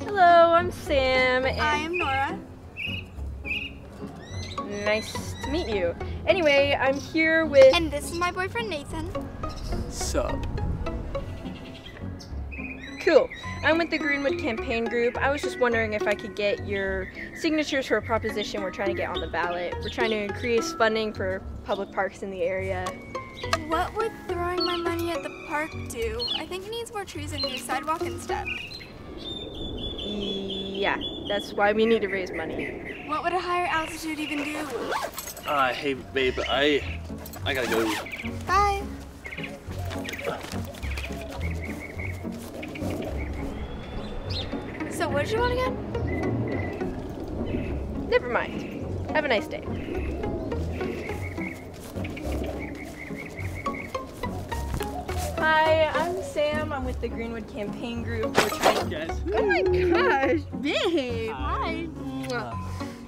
Hello, I'm Sam. and- I am Nora. Nice to meet you. Anyway, I'm here with. And this is my boyfriend Nathan. Sup? Cool. I'm with the Greenwood Campaign Group. I was just wondering if I could get your signatures for a proposition we're trying to get on the ballot. We're trying to increase funding for public parks in the area. What would throwing my money at the park do? I think it needs more trees and new sidewalk instead. Yeah, that's why we need to raise money. What would a higher altitude even do? Uh, hey, babe, I, I gotta go. Bye. So what did you want again? Never mind. Have a nice day. Hi, I'm Sam. I'm with the Greenwood Campaign Group. We're trying Guys, Oh my gosh, babe. Hi.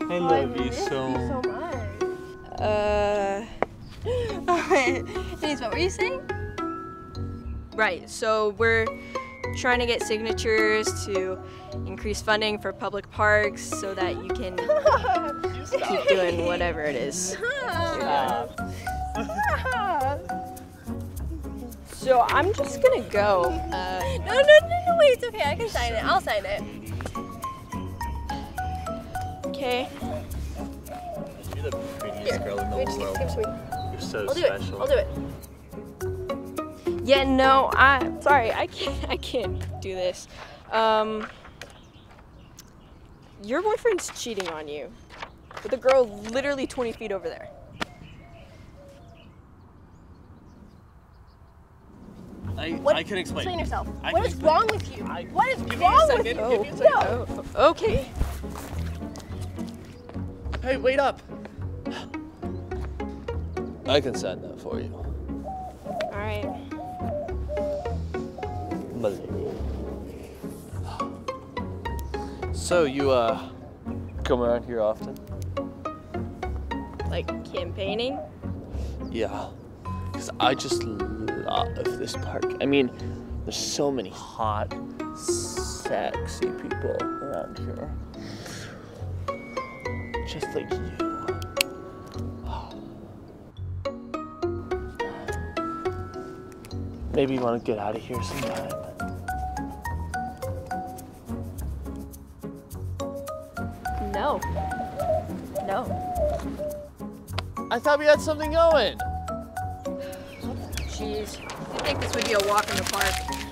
I love you so. You so much. Uh, Denise, what were you saying? right. So we're trying to get signatures to increase funding for public parks so that you can keep doing whatever it is. So I'm just gonna go. Uh, No, no, no, no, wait, it's okay. I can sign it. I'll sign it. okay. You're the prettiest girl in the Just world. give, give it. You're so I'll do it. special. I'll do it. Yeah, no, I sorry, I can't I can't do this. Um Your boyfriend's cheating on you. With a girl literally 20 feet over there. I, What- I can explain. Explain yourself. I what can is explain. wrong with you? I- what is Give me wrong with you? Give me a second. Oh, okay. Hey, wait up. I can sign that for you. All right. My lady. So you uh come around here often? Like campaigning? Yeah. Cause I just love this park. I mean, there's so many hot, sexy people around here. Just like you. Maybe you want to get out of here sometime. No. No. I thought we had something going. Jeez. I think this would be a walk in the park.